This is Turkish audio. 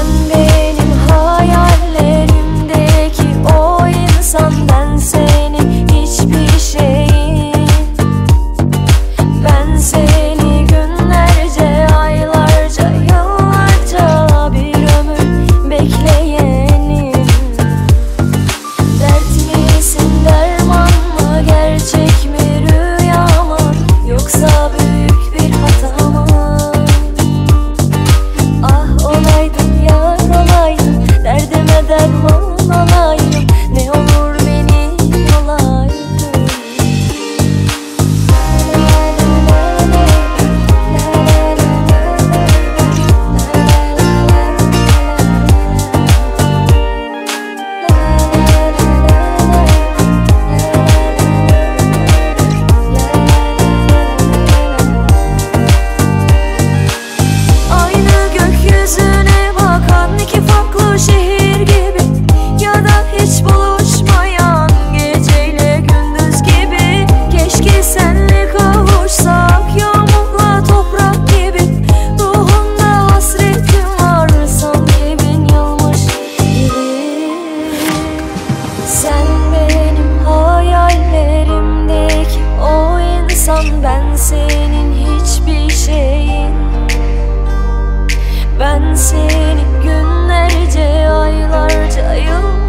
안 돼. senin hiçbir şeyin. Ben seni günlerce aylarca yıllarca